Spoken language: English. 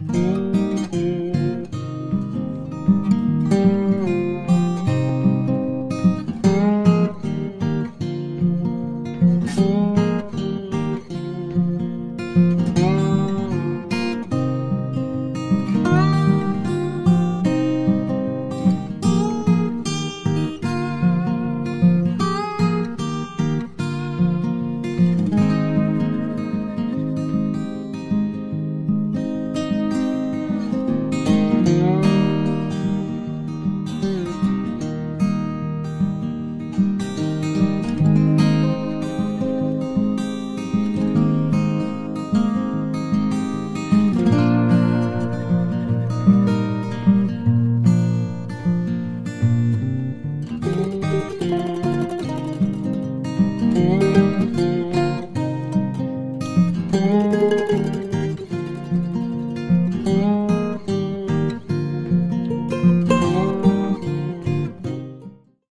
Música Mm-hmm.